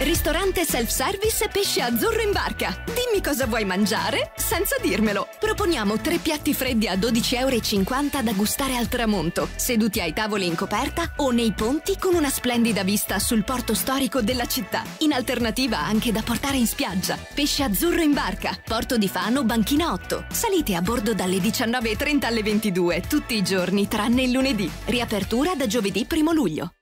Ristorante self-service Pesce Azzurro in Barca. Dimmi cosa vuoi mangiare senza dirmelo. Proponiamo tre piatti freddi a 12,50 euro da gustare al tramonto, seduti ai tavoli in coperta o nei ponti con una splendida vista sul porto storico della città. In alternativa anche da portare in spiaggia. Pesce Azzurro in Barca, Porto di Fano, Banchina 8. Salite a bordo dalle 19.30 alle 22, tutti i giorni tranne il lunedì. Riapertura da giovedì 1 luglio.